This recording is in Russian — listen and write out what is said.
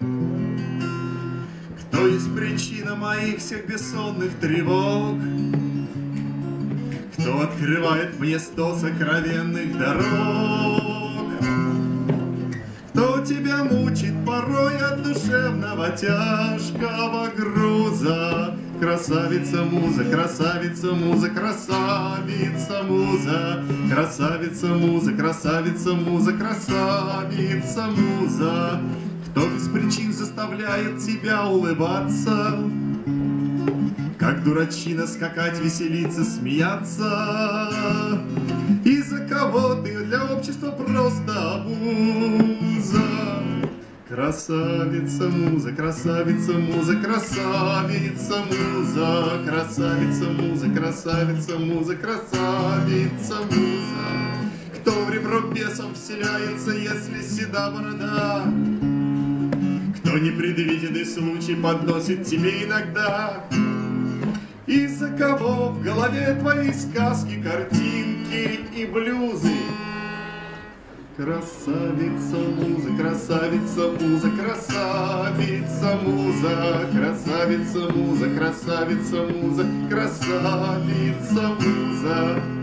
Кто есть причина моих всех бессонных тревог? Кто открывает мне сто сокровенных дорог? Кто тебя мучит порой от душевного тяжкого груза? Красавица муза, красавица муза, красавица муза, красавица муза, красавица муза, красавица муза. Кто без причин заставляет тебя улыбаться? Как дурачина скакать, веселиться, смеяться? Из-за кого ты для общества просто обуза? Красавица муза, красавица муза, красавица муза, красавица муза, красавица муза, красавица муза. Кто в ребро бесом вселяется, если седа борода? Кто непредвиденный случай подносит тебе иногда? Из-за кого в голове твои сказки, картинки и блюзы? Красавица муза, красавица муза, красавица муза, красавица муза, красавица муза, красавица муза.